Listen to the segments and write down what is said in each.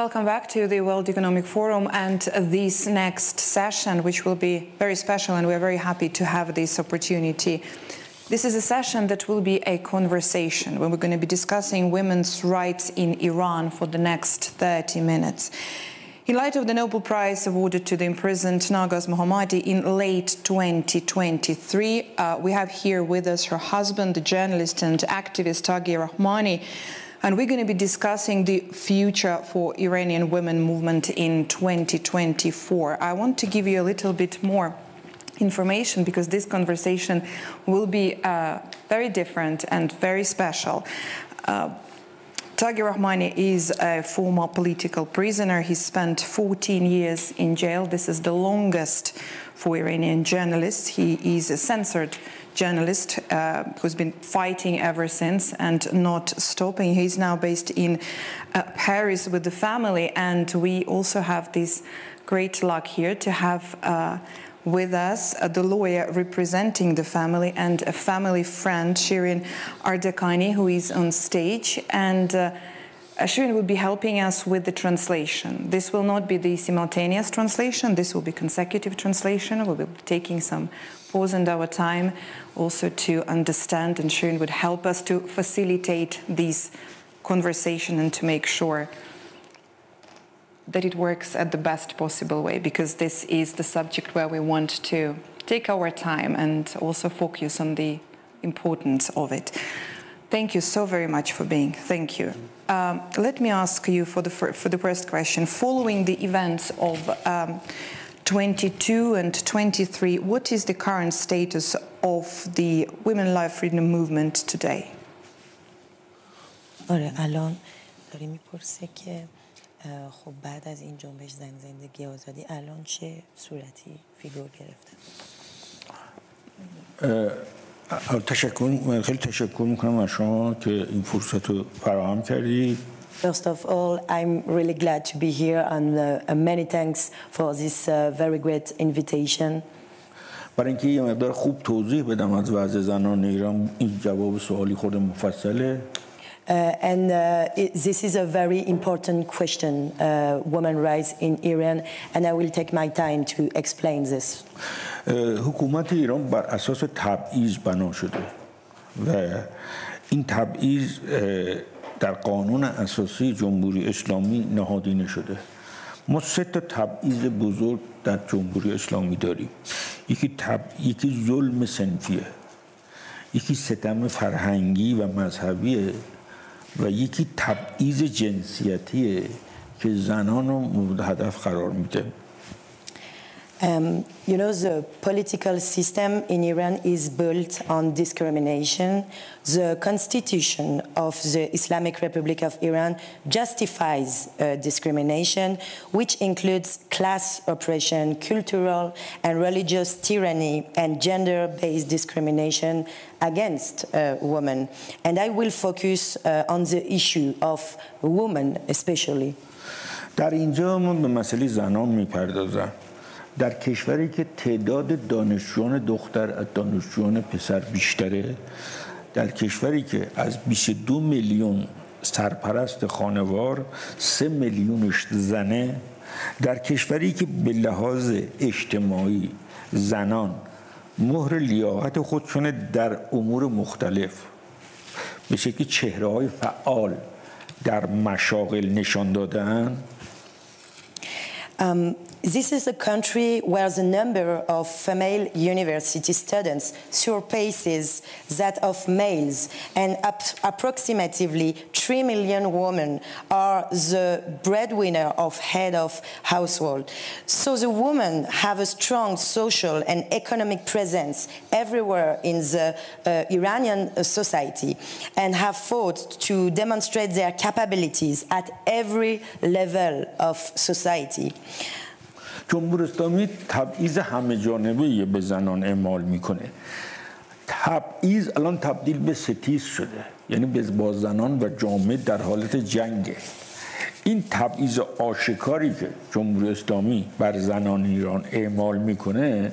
Welcome back to the World Economic Forum and this next session, which will be very special, and we're very happy to have this opportunity. This is a session that will be a conversation where we're going to be discussing women's rights in Iran for the next 30 minutes. In light of the Nobel Prize awarded to the imprisoned Narges Mohammadi in late 2023, uh, we have here with us her husband, the journalist and activist Taghi Rahmani, and we're going to be discussing the future for Iranian women movement in 2024. I want to give you a little bit more information because this conversation will be uh, very different and very special. Uh, Taghi Rahmani is a former political prisoner. He spent 14 years in jail. This is the longest for Iranian journalists. He is a censored journalist uh, who's been fighting ever since and not stopping. He's now based in uh, Paris with the family, and we also have this great luck here to have. Uh, with us, uh, the lawyer representing the family and a family friend, Shirin Ardakani, who is on stage. And uh, Shirin will be helping us with the translation. This will not be the simultaneous translation, this will be consecutive translation. We'll be taking some in our time also to understand, and Shirin would help us to facilitate these conversation and to make sure that it works at the best possible way because this is the subject where we want to take our time and also focus on the importance of it. Thank you so very much for being. Thank you. Um, let me ask you for the for the first question. Following the events of um, 22 and 23, what is the current status of the women life freedom movement today? آره الان داری میپرسه که خب بعد از این جنبش زن زندگی آزادی الان چه صورتی فیگور گرفته تشکر خیلی تشکر میکنم از شما که این فرصت رو فراهم کردید First of all, I'm really glad to be here and uh, many thanks for this uh, very great invitation. برای اینکه یه مقدار خوب توضیح بدم از وضع زنان ایران این جواب سوالی خود مفصله Uh, and uh, it, this is a very important question, uh, women rights in Iran, and I will take my time to explain this. حکومت ایران بر اساس تبعیض بنا شده و این تبعیض در قانون اساسی جمهوری اسلامی نهادینه شده. ما سه تا تبعیض بزرگ در جمهوری اسلامی داریم. یکی تب... یکی ظلم سنفیه یکی ستم فرهنگی و مذهبیه و یکی تبعیض جنسیتیه که زنان رو مورد هدف قرار میده. Um, you know, the political system in Iran is built on discrimination. The constitution of the Islamic Republic of Iran justifies uh, discrimination, which includes class oppression, cultural and religious tyranny, and gender based discrimination against uh, women. And I will focus uh, on the issue of women, especially. در اینجا من به مسئله زنان میپردازم در کشوری که تعداد دانشجویان دختر از دانشجویان پسر بیشتره در کشوری که از 22 میلیون سرپرست خانوار 3 میلیونش زنه در کشوری که به لحاظ اجتماعی زنان مهر لیاقت خودشون در امور مختلف به شکل چهره های فعال در مشاغل نشان دادن This is a country where the number of female university students surpasses that of males, and approximately 3 million women are the breadwinner of head of household. So the women have a strong social and economic presence everywhere in the uh, Iranian society and have fought to demonstrate their capabilities at every level of society. جمهوری اسلامی تبعیض همه جانبه به زنان اعمال می‌کنه. تبعیض الان تبدیل به ستیز شده. یعنی با زنان و جامعه در حالت جنگه. این تبعیض آشکاری که جمهوری اسلامی بر زنان ایران اعمال می‌کنه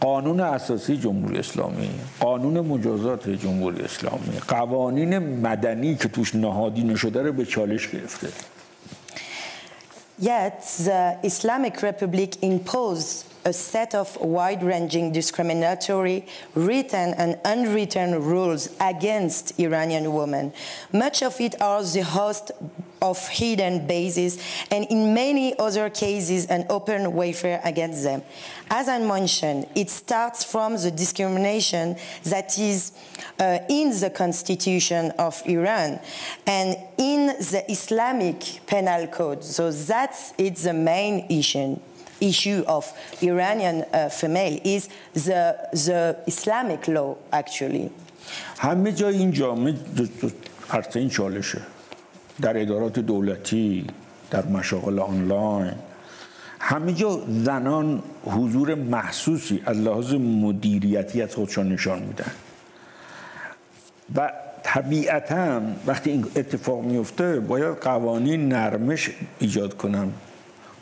قانون اساسی جمهوری اسلامی قانون مجازات جمهوری اسلامی قوانین مدنی که توش نهادینه شده رو به چالش گرفته. Yet the Islamic Republic imposed a set of wide ranging discriminatory written and unwritten rules against Iranian women. Much of it are the host of hidden bases and in many other cases an open warfare against them. As I mentioned, it starts from the discrimination that is uh, in the constitution of Iran and in the Islamic penal code. So that's it's the main issue issue of Iranian uh, female is the, the Islamic law actually. همه جای این جامعه عرصه این چالشه. در ادارات دولتی در مشاغل آنلاین. همه جا زنان حضور محسوسی از لحاظ مدیریتی از خودشان نشان میدن. و طبیعتا وقتی این اتفاق میفته باید قوانین نرمش ایجاد کنن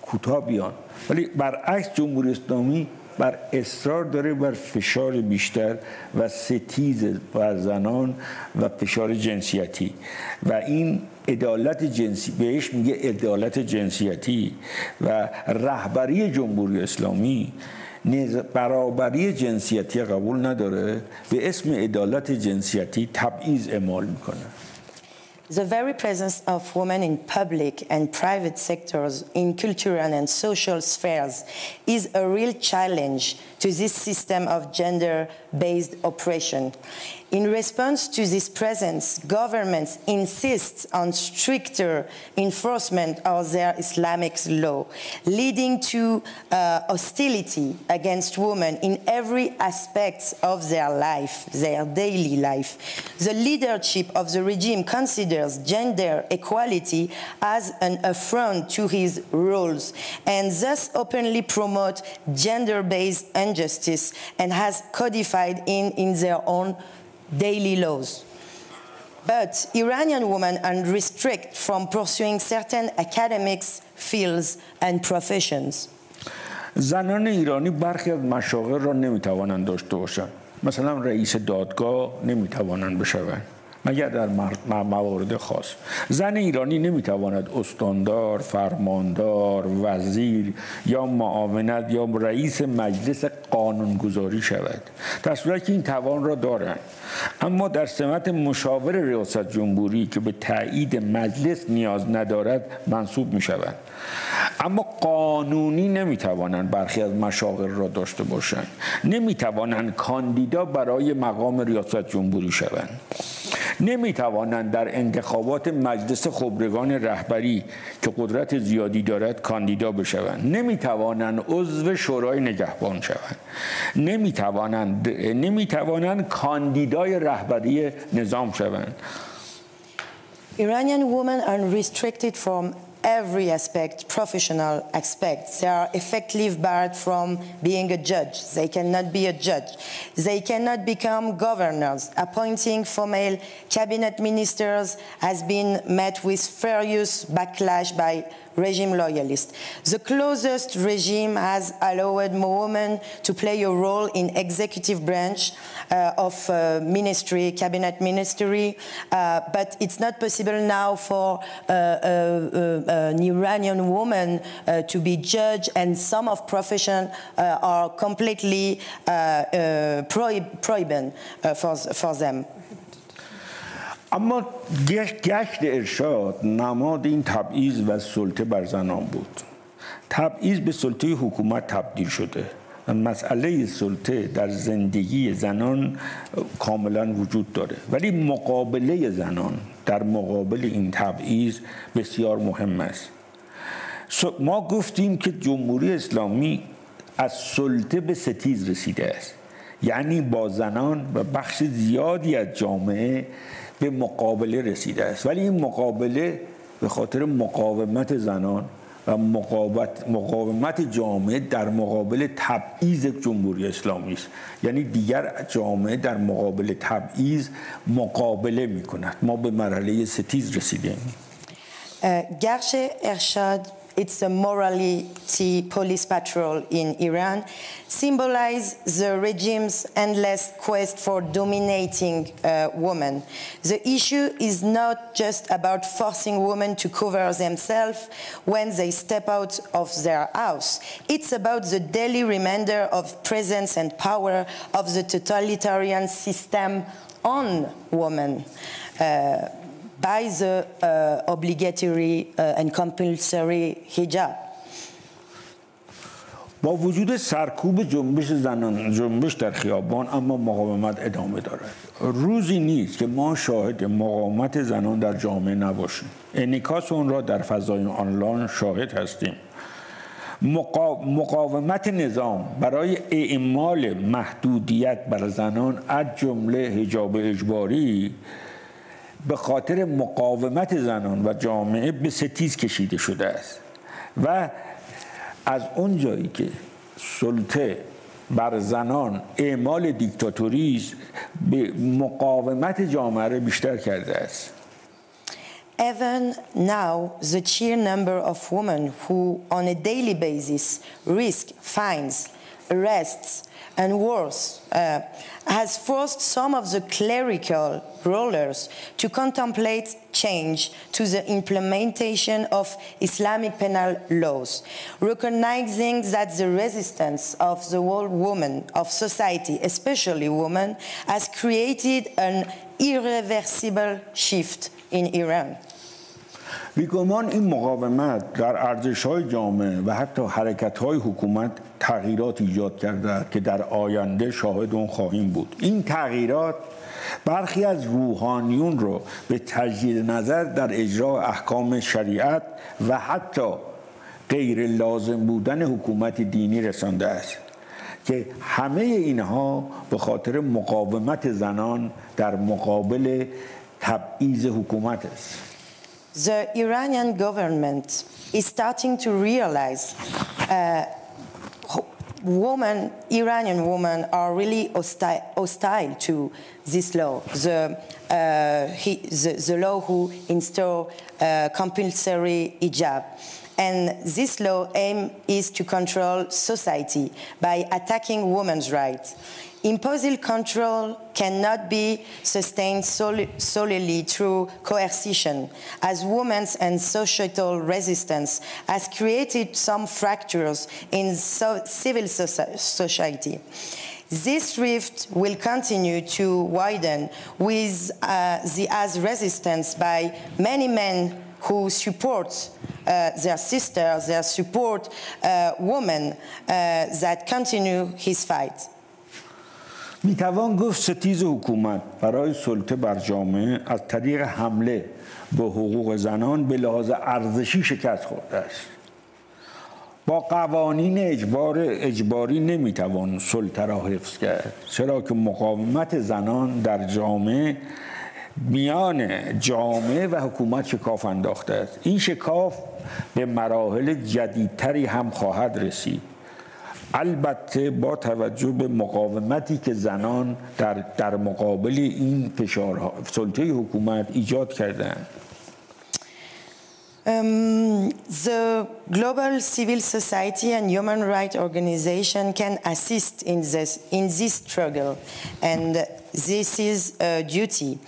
کوتاه بیان. ولی برعکس جمهوری اسلامی بر اصرار داره بر فشار بیشتر و ستیز بر زنان و فشار جنسیتی. و این عدالت جنسی بهش میگه عدالت جنسیتی. و رهبری جمهوری اسلامی برابری جنسیتی قبول نداره به اسم عدالت جنسیتی تبعیض اعمال می‌کنه. The very presence of women in public and private sectors, in cultural and social spheres, is a real challenge to this system of gender based oppression. In response to this presence, governments insist on stricter enforcement of their Islamic law, leading to uh, hostility against women in every aspect of their life, their daily life. The leadership of the regime considers gender equality as an affront to his rules and thus openly promote gender-based injustice and has codified in, in their own daily laws. But Iranian women are restricted from pursuing certain academics, fields and professions. زنان ایرانی برخی از مشاغل را نمیتوانند داشته باشند مثلا رئیس دادگاه نمیتوانند بشوند مگر در موارد خاص. زن ایرانی نمی‌تواند استاندار فرماندار وزیر یا معاونت یا رئیس مجلس قانونگذاری شود. در صورت که این توان را دارند. اما در سمت مشاور ریاست جمهوری که به تایید مجلس نیاز ندارد منصوب می شود اما قانونی نمی‌توانند برخی از مشاغل را داشته باشند. نمی‌توانند کاندیدا برای مقام ریاست جمهوری شوند. نمی‌توانند در انتخابات مجلس خبرگان رهبری که قدرت زیادی دارد کاندیدا بشوند. نمی‌توانند عضو شورای نگهبان شوند. نمی‌توانند نمی‌توانند کاندیدای رهبری نظام شوند. Iranian women are restricted from every aspect, professional aspect. They are effectively barred from being a judge. They cannot be a judge. They cannot become governors. Appointing female cabinet ministers has been met with furious backlash by regime loyalists. The closest regime has allowed women to play a role in executive branch uh, of uh, ministry, cabinet ministry, uh, but it's not possible now for uh, uh, uh, an Iranian woman to be judge, and some of profession are completely prohibited for, for them. اما گشت ارشاد نماد این تبعیض و سلطه بر زنان بود. تبعیض به سلطه حکومت تبدیل شده. مسئله سلطه در زندگی زنان کاملا وجود داره. ولی مقابله زنان در مقابل این تبعیض بسیار مهم است. ما گفتیم که جمهوری اسلامی از سلطه به ستیز رسیده است. یعنی با زنان و بخش زیادی از جامعه به مقابله رسیده است. ولی این مقابله به خاطر مقاومت زنان مقاومت, مقاومت جامعه در مقابل تبعیض جمهوری اسلامی است. یعنی دیگر جامعه در مقابل تبعیض مقابله می کند ما به مرحله ستیز رسیدیم. گرش ارشاد it's a morality police patrol in Iran, symbolize the regime's endless quest for dominating uh, women. The issue is not just about forcing women to cover themselves when they step out of their house. It's about the daily reminder of presence and power of the totalitarian system on women. Uh, by the uh, obligatory uh, and compulsory hijab. با وجود سرکوب جنبش زنان جنبش در خیابان اما مقاومت ادامه دارد. روزی نیست که ما شاهد مقاومت زنان در جامعه نباشیم. انعکاس اون را در فضای آنلاین شاهد هستیم. مقاومت نظام برای اعمال محدودیت بر زنان از جمله حجاب اجباری به خاطر مقاومت زنان و جامعه به ستیز کشیده شده است. و از اون جایی که سلطه بر زنان اعمال دیکتاتوری به مقاومت جامعه بیشتر کرده است. Even now, the sheer number of women who, on a daily basis, risk fines, arrests, and worse, uh, has forced some of the clerical rulers to contemplate change to the implementation of Islamic penal laws, recognizing that the resistance of the whole woman of society, especially women, has created an irreversible shift in Iran. بیگمان این مقاومت در ارزش های جامعه و حتی حرکت های حکومت تغییرات ایجاد کرده که در آینده شاهد اون خواهیم بود. این تغییرات برخی از روحانیون رو به تجدید نظر در اجرا احکام شریعت و حتی غیر لازم بودن حکومت دینی رسانده است که همه اینها به خاطر مقاومت زنان در مقابل تبعیض حکومت است. The Iranian government is starting to realize uh, women, Iranian women are really hostile, hostile to this law, the, uh, he, the, the, law who install uh, compulsory hijab. And this law aim is to control society by attacking women's rights. Imposed control cannot be sustained solely through coercion, as women's and societal resistance has created some fractures in so civil society. This rift will continue to widen with uh, the as resistance by many men who support uh, their sisters, their support uh, women uh, that continue his fight. می‌توان گفت ستیز حکومت برای سلطه بر جامعه از طریق حمله به حقوق زنان به لحاظ ارزشی شکست خورده است. با قوانین اجبار اجباری نمی‌توان سلطه را حفظ کرد. چرا که مقاومت زنان در جامعه میان جامعه و حکومت شکاف انداخته است. این شکاف به مراحل جدیدتری هم خواهد رسید. البته با توجه به مقاومتی که زنان در, در مقابل این فشارها سلطه حکومت ایجاد کردند Um, the global civil society and human rights organization can assist in this, in this struggle, and this is a duty.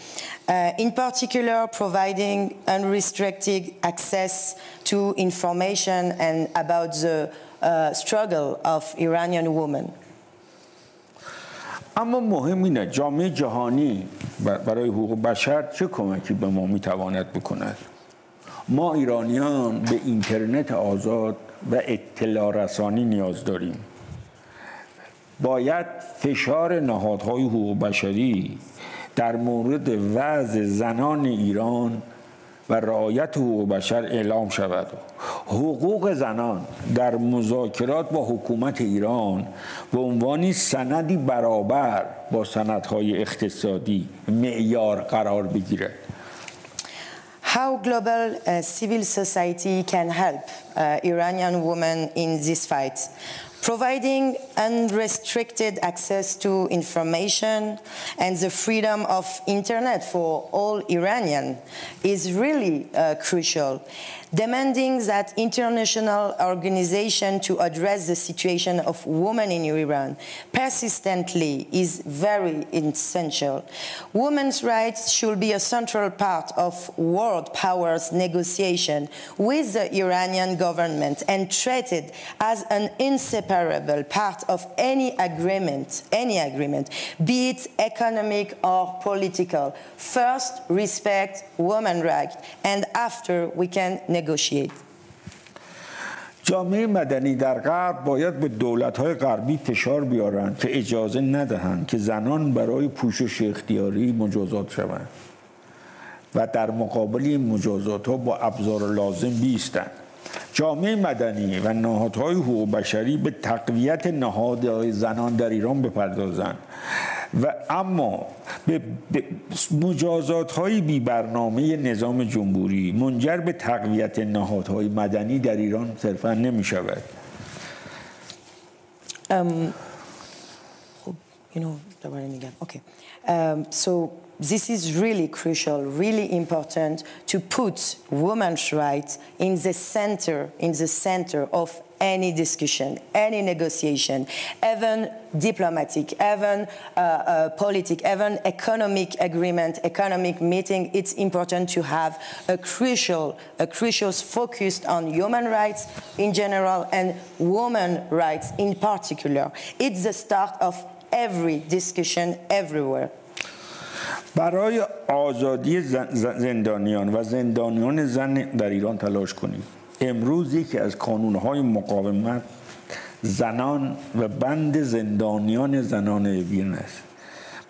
Uh, in particular, providing unrestricted access to information and about the uh, struggle of Iranian women. اما مهم اینه جامعه جهانی برای حقوق بشر چه کمکی به ما می‌تواند بکند ما ایرانیان به اینترنت آزاد و اطلاع رسانی نیاز داریم باید فشار نهادهای حقوق بشری در مورد وضع زنان ایران و رعایت حقوق بشر اعلام شود حقوق زنان در مذاکرات با حکومت ایران به عنوانی سندی برابر با سندهای اقتصادی معیار قرار بگیرد how global uh, civil society can help uh, Iranian women in this fight. Providing unrestricted access to information and the freedom of internet for all Iranian is really uh, crucial. Demanding that international organization to address the situation of women in Iran persistently is very essential. Women's rights should be a central part of world powers negotiation with the Iranian government and treated as an inseparable part of any agreement, any agreement, be it economic or political. First, respect women's rights, and after we can negotiate. جامعه مدنی در غرب باید به دولت‌های غربی فشار بیارند که اجازه ندهند که زنان برای پوشش اختیاری مجازات شوند و در مقابل این مجازات ها با ابزار لازم بیستند. جامعه مدنی و نهادهای حقوق بشری به تقویت نهادهای زنان در ایران بپردازند. و اما به مجازات های بی برنامه نظام جمهوری منجر به تقویت نهادهای مدنی در ایران صرفا نمی شود um, you know, okay. Um, so this is really crucial, really important to put women's rights in the center, in the center of any discussion, any negotiation, even diplomatic, even uh, uh, politic, even economic agreement, economic meeting. It's important to have a crucial, a crucial focus on human rights in general and women rights in particular. It's the start of every discussion everywhere. برای آزادی زندانیان و زندانیان زن در ایران تلاش کنیم. امروز یکی از کانونهای مقاومت زنان و بند زندانیان زنان اوین است.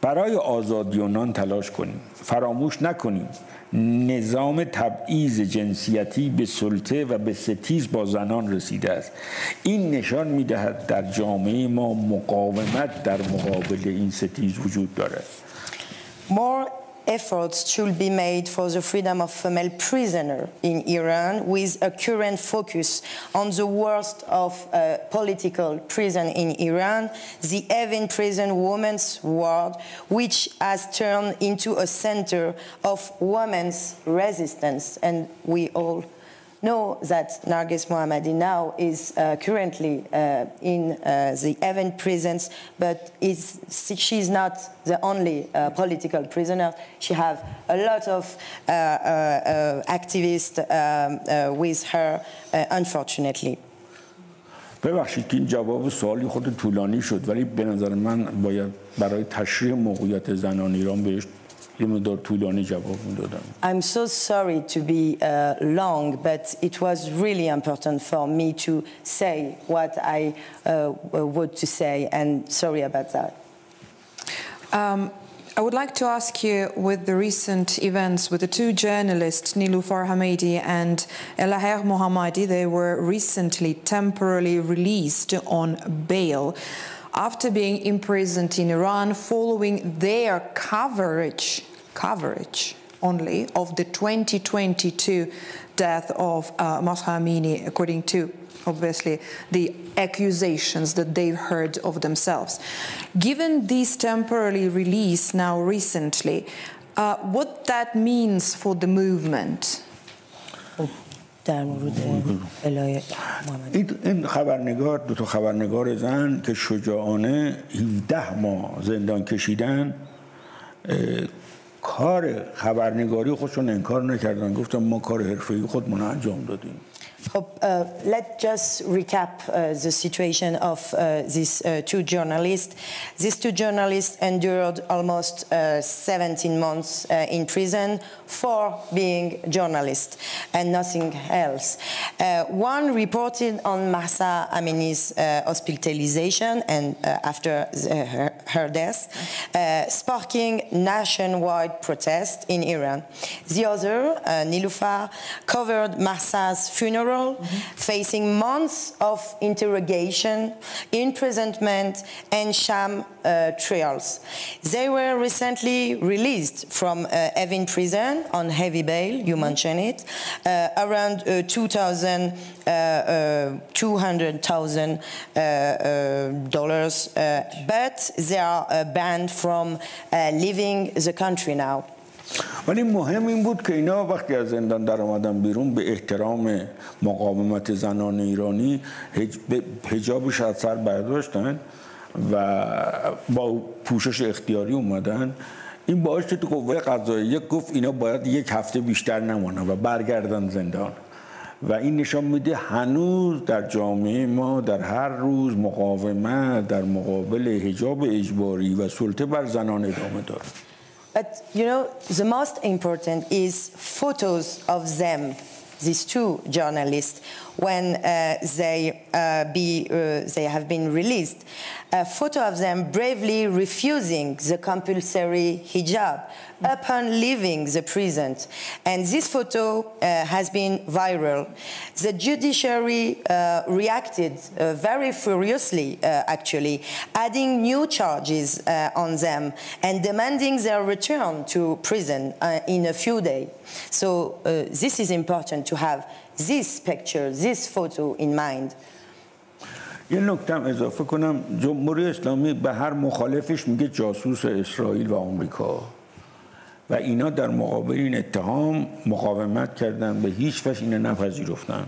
برای آزادیانان تلاش کنیم. فراموش نکنیم. نظام تبعیض جنسیتی به سلطه و به ستیز با زنان رسیده است. این نشان می‌دهد در جامعه ما مقاومت در مقابل این ستیز وجود دارد. More efforts should be made for the freedom of female prisoners in Iran with a current focus on the worst of uh, political prison in Iran, the Evin prison women's ward, which has turned into a center of women's resistance. And we all know that Narges Mohammadi now is uh, currently uh, in uh, the Evin prisons, but she's not the only uh, political prisoner. She has a lot of uh, uh, activists um, with her, unfortunately. ببخشید که این جواب سوالی خود طولانی شد ولی به نظر من باید برای تشریح موقعیت زنان ایران بهش I'm so sorry to be uh, long, but it was really important for me to say what I uh, would to say, and sorry about that. Um, I would like to ask you, with the recent events with the two journalists, Nilufar Hamidi and Elaheh Mohammadi, they were recently temporarily released on bail after being imprisoned in Iran following their coverage coverage only of the 2022 death of uh, according to obviously the accusations that they've heard of themselves. Given this temporary release now recently, uh, what that means for the movement? این خبرنگار دو تا خبرنگار زن که شجاعانه 17 ماه زندان کشیدن کار خبرنگاری خودشون انکار نکردن. گفتم ما کار حرفه‌ای خودمون انجام دادیم. Uh, let's just recap uh, the situation of uh, these uh, two journalists. These two journalists endured almost uh, 17 months uh, in prison for being journalists and nothing else. one reported on Mahsa Amini's hospitalization and after the, her, her, death, sparking nationwide protest in Iran. The other, Nilufar, covered Mahsa's funeral mm -hmm. facing months of interrogation, imprisonment, and sham uh, trials. They were recently released from uh, Evin prison on heavy bail, you mm -hmm. mentioned it, uh, around uh, 2,000 $200,000 uh, uh, uh, but they are banned from leaving the country now. ولی مهم این بود که اینا وقتی از زندان در آمدن بیرون به احترام مقاومت زنان ایرانی هجابش از سر برداشتن و با پوشش اختیاری اومدن این باعث شد قوه قضاییه گفت اینا باید یک هفته بیشتر نمانن و برگردن زندان. و این نشان میده هنوز در جامعه ما در هر روز مقاومت در مقابل حجاب اجباری و سلطه بر زنان ادامه داره But you know, the most important is photos of them these two journalists when uh, they, uh, be, uh, they have been released. A photo of them bravely refusing the compulsory hijab upon leaving the prison. And this photo uh, has been viral. The judiciary uh, reacted very furiously, actually, adding new charges on them and demanding their return to prison in a few days. So this is important to have this picture, this photo in mind. یه نکته اضافه کنم. جمهوری اسلامی به هر مخالفش میگه جاسوس اسرائیل و آمریکا. و اینا در مقابل این اتهام مقاومت کردن به هیچ وجه اینو نپذیرفتن.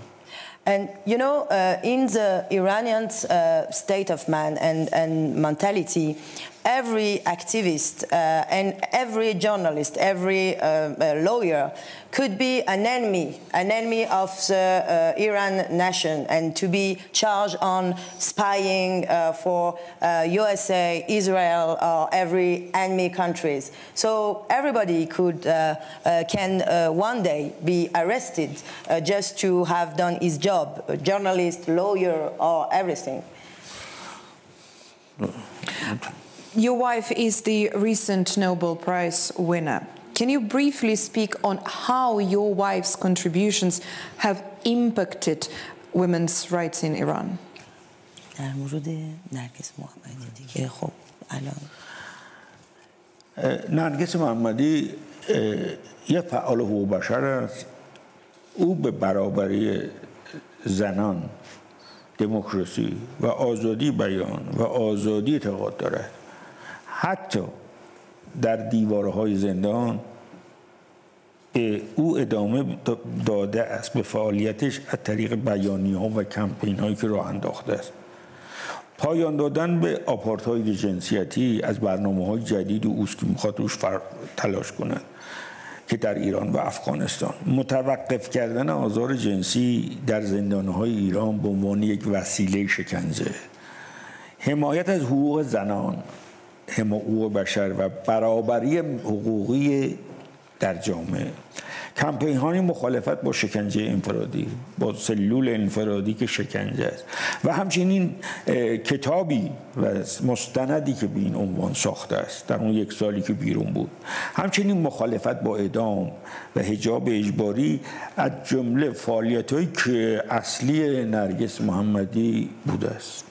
And you know, uh, in the Iranian uh, state of man and, and mentality, every activist uh, and every journalist, every uh, uh, lawyer could be an enemy, an enemy of the uh, Iran nation, and to be charged on spying uh, for USA, uh, Israel, or every enemy countries. So everybody could can one day be arrested just to have done his job, a journalist, lawyer, or everything. Your wife is the recent Nobel Prize winner. Can you briefly speak on how your wife's contributions have impacted women's rights in Iran? در مورد نرگس محمدی دیگه خب الان نرگس محمدی یه فعال حقوق بشر است او به برابری زنان دموکراسی و آزادی بیان و آزادی اعتقاد دارد حتی در دیوارهای زندان او ادامه داده است به فعالیتش از طریق بیانی ها و کمپین هایی که راه انداخته است. پایان دادن به آپارتاید جنسیتی از برنامه های جدید اوست که می‌خواد روش تلاش کنند که در ایران و افغانستان. متوقف کردن آزار جنسی در زندانهای ایران به عنوان یک وسیله شکنجه. حمایت از حقوق زنان حقوق بشر و برابری حقوقی در جامعه. کمپین های مخالفت با شکنجه انفرادی با سلول انفرادی که شکنجه است. و همچنین کتابی و مستندی که به این عنوان ساخته است. در اون یک سالی که بیرون بود. همچنین مخالفت با اعدام و حجاب اجباری از جمله فعالیت که اصلی نرگس محمدی بوده است.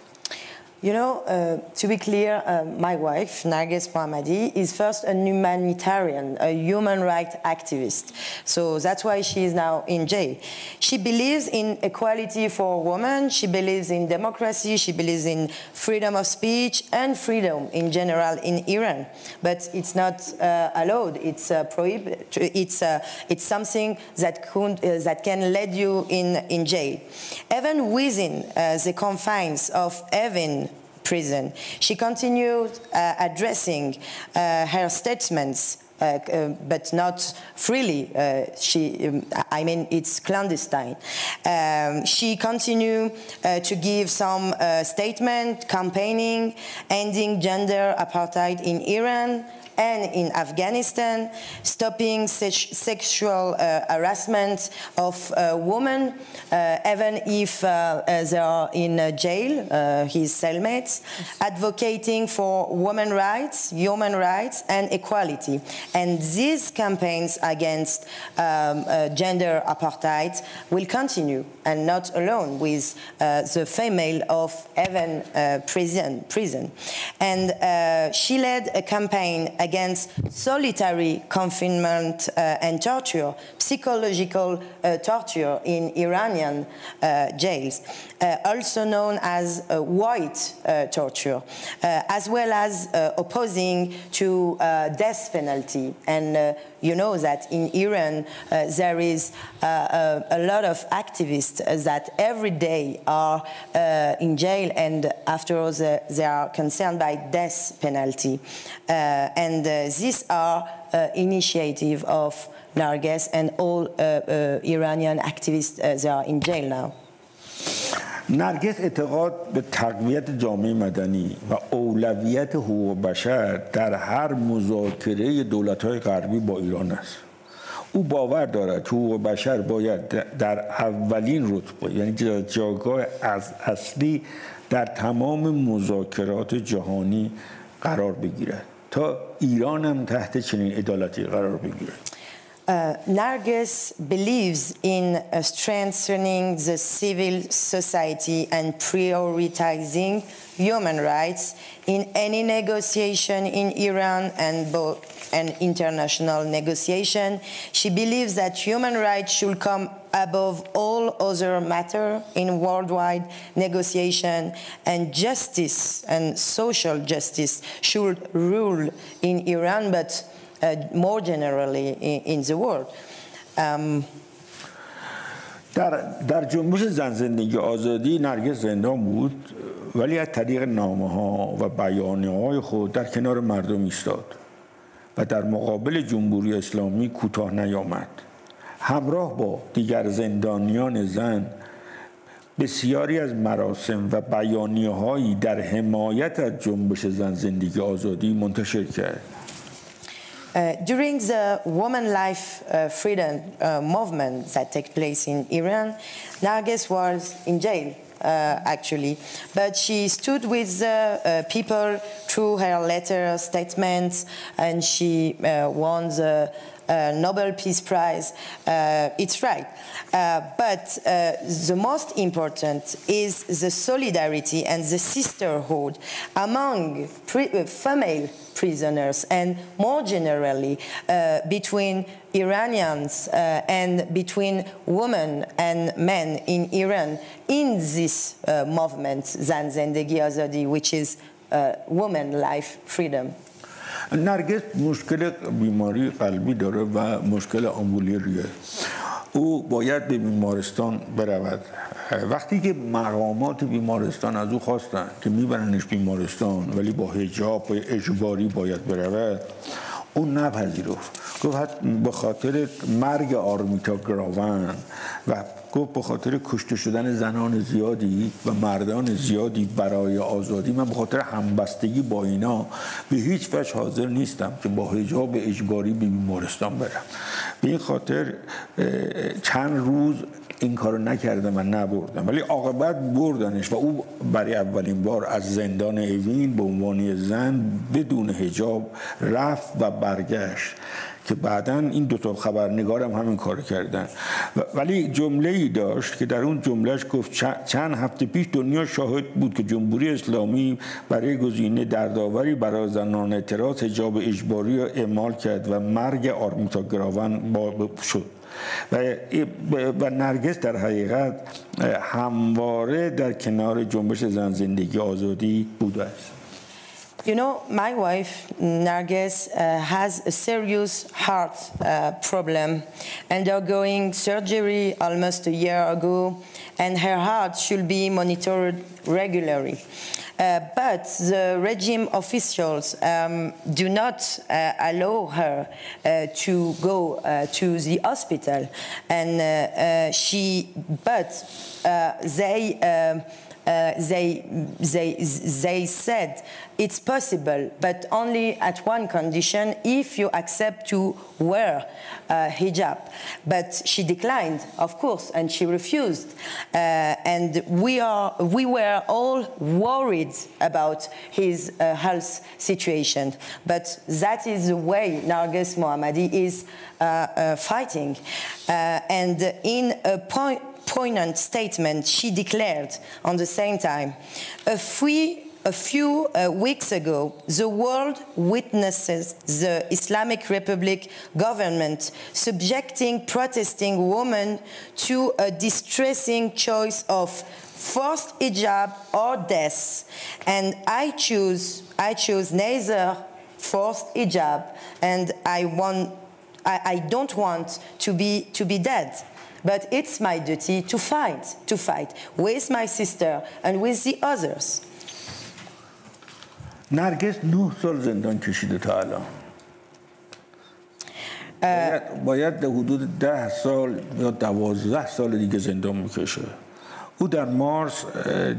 You know, uh, to be clear, uh, my wife, Narges Mohammadi, is first a humanitarian, a human rights activist. So that's why she is now in jail. She believes in equality for women, she believes in democracy, she believes in freedom of speech and freedom in general in Iran. But it's not uh, allowed, it's uh, prohibited, it's, uh, it's something that, could, uh, that can lead you in, in jail. Even within the confines of Evin, prison. She continued uh, addressing uh, her statements uh, uh, but not freely. Uh, she, um, I mean, it's clandestine. Um, she continued uh, to give some statement campaigning, ending gender apartheid in Iran, and in Afghanistan, stopping sexual uh, harassment of uh, women, uh, even if uh, they are in jail, uh, his cellmates, advocating for women's rights, human rights, and equality. And these campaigns against um, uh, gender apartheid will continue, and not alone with the female of Evin prison, prison. And she led a campaign against solitary confinement uh, and torture, psychological uh, torture in Iranian uh, jails, uh, also known as uh, white torture, as well as opposing to death penalty and you know that in Iran uh, there is uh, a, a, lot of activists that every day are uh, in jail and after all they, they, are concerned by death penalty. Uh, and uh, these are initiative of Narges and all Iranian activists they are in jail now. نرگس اعتقاد به تقویت جامعه مدنی و اولویت حقوق بشر در هر مذاکره دولت‌های غربی با ایران است. او باور دارد حقوق بشر باید در اولین رتبه یعنی جاگاه از اصلی در تمام مذاکرات جهانی قرار بگیرد تا ایران هم تحت چنین عدالتی قرار بگیرد. Uh, Narges believes in uh, strengthening the civil society and prioritizing human rights in any negotiation in Iran and, and international negotiation. She believes that human rights should come above all other matter in worldwide negotiation and justice and social justice should rule in Iran, but more generally in, in the world. Um, در, در جنبش زن زندگی آزادی نرگس زندان بود ولی از طریق نامه ها و بیانیه های خود در کنار مردم ایستاد و در مقابل جمهوری اسلامی کوتاه نیامد همراه با دیگر زندانیان زن بسیاری از مراسم و بیانیه هایی در حمایت از جنبش زن زندگی آزادی منتشر کرد Uh, during the woman life uh, freedom uh, movement that took place in Iran, Narges was in jail. Uh, actually, but she stood with uh, people through her letter statements, and she won the Nobel Peace Prize. It's right. But the most important is the solidarity and the sisterhood among female prisoners and more generally uh, between Iranians uh, and between women and men in Iran in this uh, movement, Zan Zendegi Azadi, which is woman life freedom. نرگس مشکل بیماری قلبی داره و مشکل آمبولی ریه او باید به بیمارستان برود. وقتی که مقامات بیمارستان از او خواستن که میبرنش بیمارستان ولی با هجاب اجباری باید برود اون نپذیرفت گفت به خاطر مرگ آرمیتا گراون و گفت به خاطر کشته شدن زنان زیادی و مردان زیادی برای آزادی من به خاطر همبستگی با اینا به هیچ وجه حاضر نیستم که با حجاب اجباری به بیمارستان برم. به این خاطر چند روز این کارو نکردم و نبردم. ولی عاقبت بردنش و او برای اولین بار از زندان اوین به عنوان زن بدون حجاب رفت و برگشت که بعدا این دو تا خبرنگار هم همین کار کردن. ولی جمله ای داشت که در اون جملهش گفت چند هفته پیش دنیا شاهد بود که جمهوری اسلامی برای گزینه دردآوری برای زنان اعتراض حجاب اجباری را اعمال کرد و مرگ آرمیتا گراون شد. و, نرگس در حقیقت همواره در کنار جنبش زن زندگی آزادی بوده است You know, my wife, Narges, uh, has a serious heart uh, problem, undergoing surgery almost a year ago, and her heart should be monitored regularly. Uh, but the regime officials um, do not uh, allow her uh, to go uh, to the hospital, and uh, she, but they. Uh, they, they, they said it's possible, but only at one condition if you accept to wear uh, hijab. But she declined, of course, and she refused. Uh, and we, are, we were all worried about his uh, health situation. But that is the way Narges Mohammadi is fighting. and in a point, poignant statement she declared on the same time. A, free, a few uh, weeks ago, the world witnesses the Islamic Republic government subjecting protesting women to a distressing choice of forced hijab or death. And I choose, I choose neither forced hijab, and I want I, I don't want to be, to be dead. But it's my duty to fight, to fight with my sister and with the others. نرگس نه سال زندان کشیده تا الان. باید, باید حدود ده سال یا دوازده سال دیگه زندان می‌کشه. او در مارس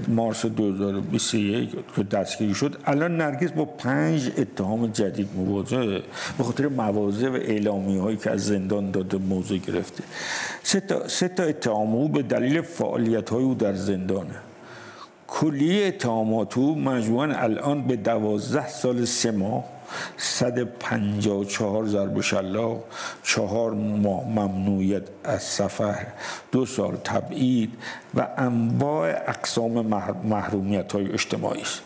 مارس 2021 که دستگیری شد. الان نرگس با پنج اتهام جدید مواجهه به خاطر مواضع و اعلامی هایی که از زندان داده موضوع گرفته. سه تا, اتهام او به دلیل فعالیت های او در زندانه. کلیه اتهامات او مجموعا الان به دوازده سال سه ماه 154 ضرب شلاق چهار ماه ممنوعیت از سفر دو سال تبعید و انواع اقسام محرومیت های اجتماعی است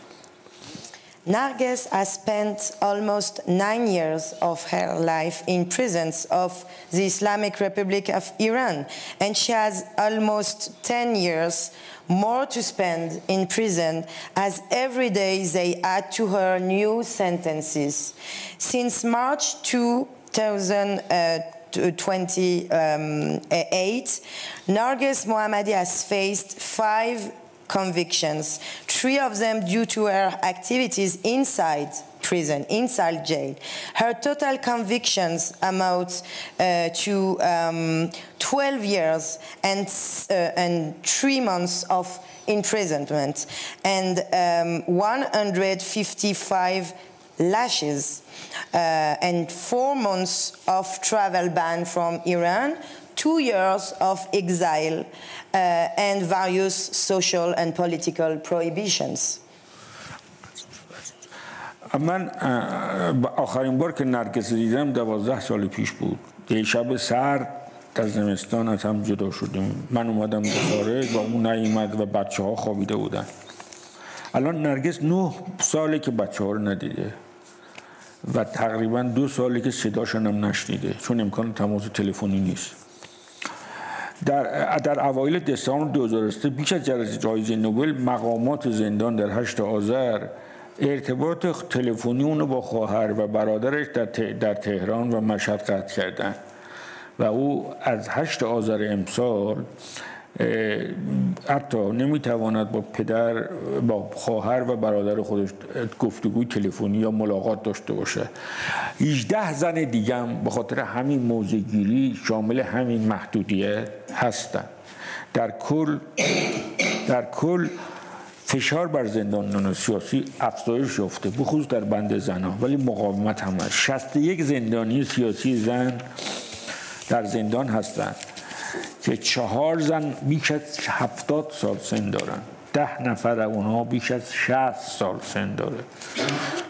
Narges has spent almost nine years of her life in prisons of the Islamic Republic of Iran, and she has almost 10 years more to spend in prison as every day they add to her new sentences. Since March 2028, um, Narges Mohammadi has faced five convictions, three of them due to her activities inside prison, inside jail. Her total convictions amount uh, to um, 12 years and, uh, and three months of imprisonment and um, 155 lashes uh, and four months of travel ban from Iran two years of exile uh, and various social and political prohibitions. من آخرین بار که نرگس دیدم دوازده سال پیش بود. یه شب سرد در زمستان از هم جدا شدیم. من اومدم به خارج و اون نیومد و بچه ها خوابیده بودن. الان نرگس نه ساله که بچه ها رو ندیده و تقریبا دو ساله که صداشون هم نشنیده چون امکان تماس تلفنی نیست. در در اوایل دسامبر 2003 بیش از جایزه نوبل مقامات زندان در 8 آذر ارتباط تلفنی اونو با خواهر و برادرش در, در تهران و مشهد قطع کردن. و او از 8 آذر امسال حتی نمی‌تواند با پدر با خواهر و برادر خودش گفتگوی تلفنی یا ملاقات داشته باشه 18 زن دیگه هم به خاطر همین موزگیری شامل همین محدودیت هستند. در کل در کل فشار بر زندانیان سیاسی افزایش یافته. بخصوص در بند زنها ولی مقاومت هم هست. 61 زندانی سیاسی زن در زندان هستند که چهار زن بیش از هفتاد سال سن دارن. ده نفر اونها بیش از شهست سال سن داره.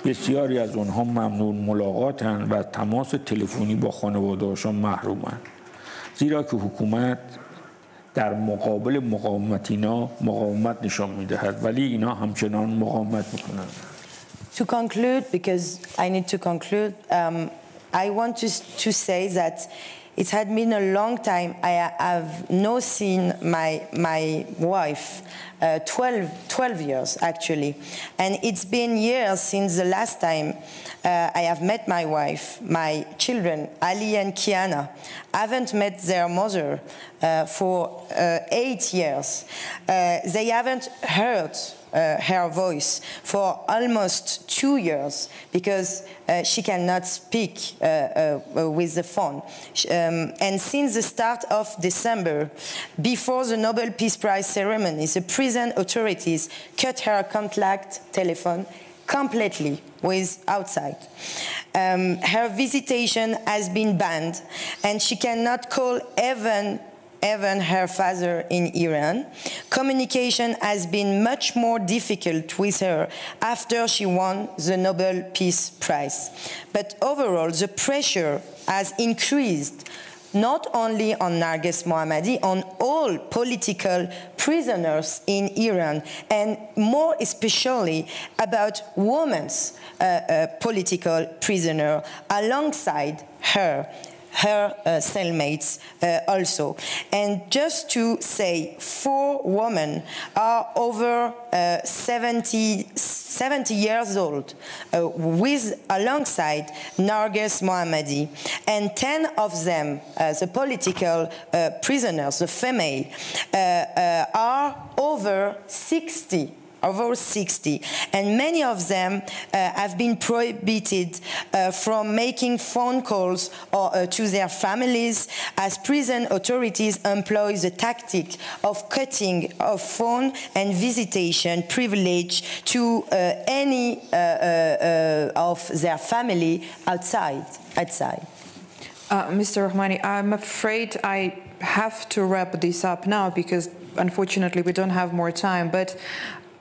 بسیاری از اونها ممنون ملاقاتن و تماس تلفنی با خانوادهاشان محرومن. زیرا که حکومت در مقابل مقاومت اینا مقاومت نشان میدهد ولی اینا همچنان مقاومت میکنن To conclude, because I need to conclude, um, I want to, to say that It had been a long time. I have not seen my, my wife, uh, 12, 12 years actually. And it's been years since the last time uh, I have met my wife. My children, Ali and Kiana, haven't met their mother uh, for uh, eight years. Uh, they haven't heard uh, her voice for almost two years because uh, she cannot speak uh, with the phone. Um, and since the start of December, before the Nobel Peace Prize ceremony, the prison authorities cut her contact telephone completely with outside. Um, her visitation has been banned, and she cannot call even even her father in Iran. Communication has been much more difficult with her after she won the Nobel Peace Prize. But overall, the pressure has increased not only on Narges Mohammadi, on all political prisoners in Iran, and more especially about women's uh, uh, political prisoner alongside her her uh, cellmates uh, also. And just to say, four women are over uh, 70, 70 years old, uh, with alongside Narges Mohammadi, and 10 of them, uh, the political uh, prisoners, the female, are over 60 over 60, and many of them uh, have been prohibited uh, from making phone calls or, uh, to their families as prison authorities employ the tactic of cutting off phone and visitation privilege to uh, any uh, uh, of their family outside. outside. Mr. Rahmani, I'm afraid I have to wrap this up now because unfortunately we don't have more time, but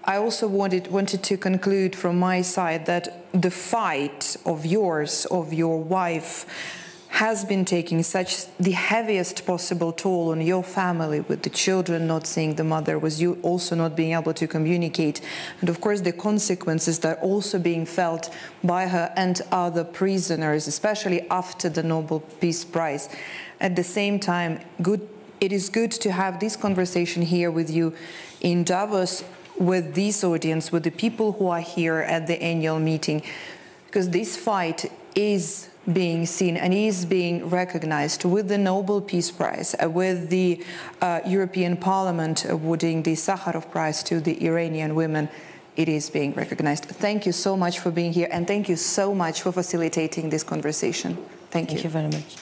I also wanted, wanted to conclude from my side that the fight of yours, of your wife, has been taking such the heaviest possible toll on your family with the children not seeing the mother was you also not being able to communicate. And of course the consequences that are also being felt by her and other prisoners especially after the Nobel Peace Prize. At the same time good it is good to have this conversation here with you in Davos with this audience, with the people who are here at the annual meeting, because this fight is being seen and is being recognized with the Nobel Peace Prize, uh, with the uh, European Parliament awarding the Sakharov Prize to the Iranian women. It is being recognized. Thank you so much for being here, and thank you so much for facilitating this conversation. Thank you. Thank you very much.